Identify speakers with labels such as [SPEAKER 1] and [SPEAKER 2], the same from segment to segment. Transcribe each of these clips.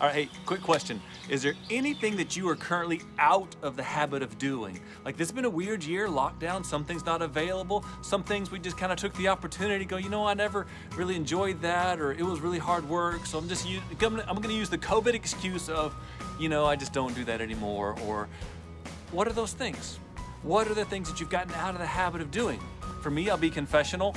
[SPEAKER 1] All right, hey, quick question. Is there anything that you are currently out of the habit of doing? Like, this has been a weird year, lockdown, some things not available, some things we just kind of took the opportunity to go, you know, I never really enjoyed that, or it was really hard work, so I'm just, I'm gonna use the COVID excuse of, you know, I just don't do that anymore, or what are those things? What are the things that you've gotten out of the habit of doing? For me, I'll be confessional.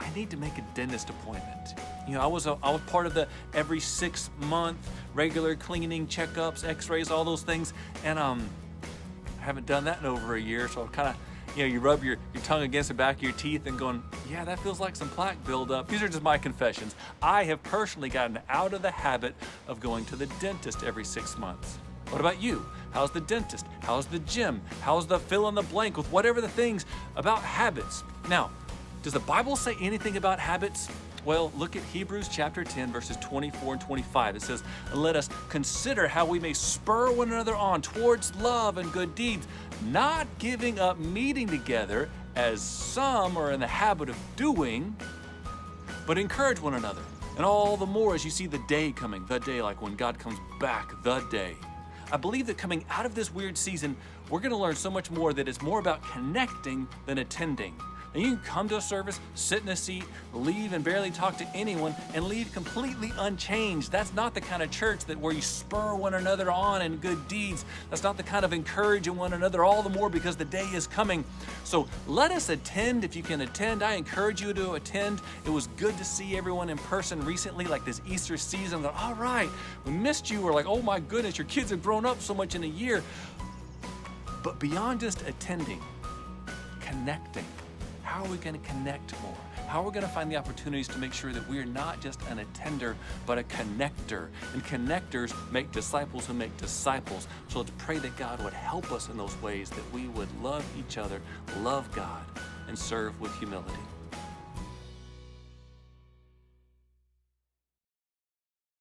[SPEAKER 1] I need to make a dentist appointment. You know, I was a, I was part of the every six month regular cleaning, checkups, X-rays, all those things, and um, I haven't done that in over a year. So I'm kind of, you know, you rub your, your tongue against the back of your teeth and going, yeah, that feels like some plaque buildup. These are just my confessions. I have personally gotten out of the habit of going to the dentist every six months. What about you? How's the dentist? How's the gym? How's the fill in the blank with whatever the things about habits? Now, does the Bible say anything about habits? Well, look at Hebrews chapter 10, verses 24 and 25. It says, Let us consider how we may spur one another on towards love and good deeds, not giving up meeting together as some are in the habit of doing, but encourage one another. And all the more as you see the day coming, the day like when God comes back, the day. I believe that coming out of this weird season, we're going to learn so much more that it's more about connecting than attending. And you can come to a service, sit in a seat, leave and barely talk to anyone, and leave completely unchanged. That's not the kind of church that where you spur one another on in good deeds. That's not the kind of encouraging one another all the more because the day is coming. So let us attend if you can attend. I encourage you to attend. It was good to see everyone in person recently, like this Easter season. All right, we missed you. We're like, oh my goodness, your kids have grown up so much in a year. But beyond just attending, connecting how are we going to connect more? How are we going to find the opportunities to make sure that we are not just an attender, but a connector? And connectors make disciples who make disciples. So let's pray that God would help us in those ways, that we would love each other, love God, and serve with humility.